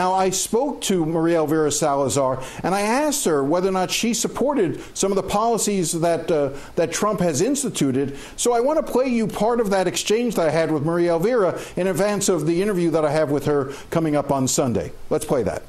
Now, I spoke to Maria Elvira Salazar and I asked her whether or not she supported some of the policies that, uh, that Trump has instituted. So I want to play you part of that exchange that I had with Maria Elvira in advance of the interview that I have with her coming up on Sunday. Let's play that.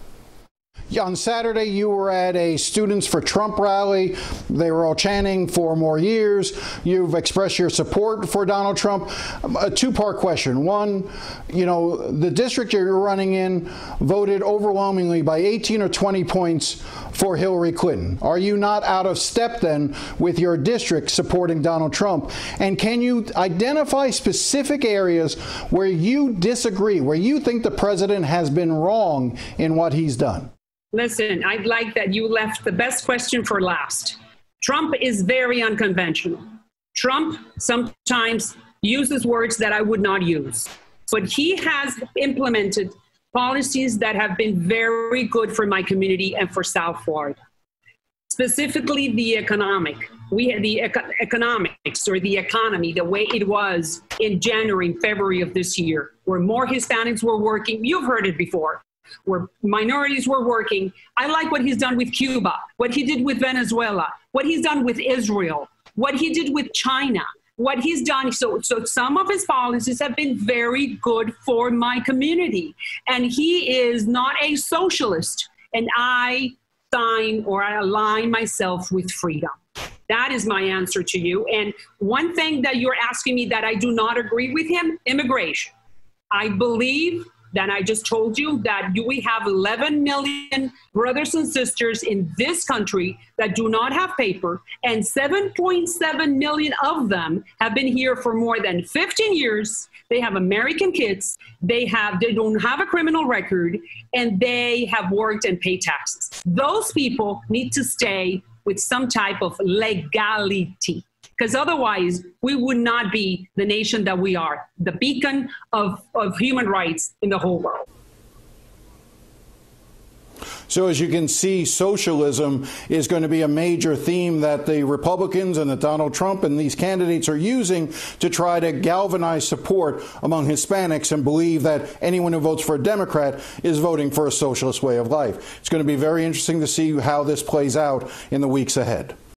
Yeah, on Saturday, you were at a Students for Trump rally. They were all chanting four more years. You've expressed your support for Donald Trump. Um, a two part question. One, you know, the district you're running in voted overwhelmingly by 18 or 20 points for Hillary Clinton. Are you not out of step then with your district supporting Donald Trump? And can you identify specific areas where you disagree, where you think the president has been wrong in what he's done? Listen, I'd like that you left the best question for last. Trump is very unconventional. Trump sometimes uses words that I would not use, but he has implemented policies that have been very good for my community and for South Florida. Specifically, the economic, we had the eco- economics or the economy, the way it was in January February of this year, where more Hispanics were working. You've heard it before where minorities were working. I like what he's done with Cuba, what he did with Venezuela, what he's done with Israel, what he did with China, what he's done. So, so some of his policies have been very good for my community. And he is not a socialist. And I sign or I align myself with freedom. That is my answer to you. And one thing that you're asking me that I do not agree with him immigration. I believe then I just told you that we have 11 million brothers and sisters in this country that do not have paper, and 7.7 million of them have been here for more than 15 years. They have American kids. They have they don't have a criminal record, and they have worked and paid taxes. Those people need to stay with some type of legality because otherwise we would not be the nation that we are, the beacon of, of human rights in the whole world. So, as you can see, socialism is going to be a major theme that the Republicans and that Donald Trump and these candidates are using to try to galvanize support among Hispanics and believe that anyone who votes for a Democrat is voting for a socialist way of life. It's going to be very interesting to see how this plays out in the weeks ahead.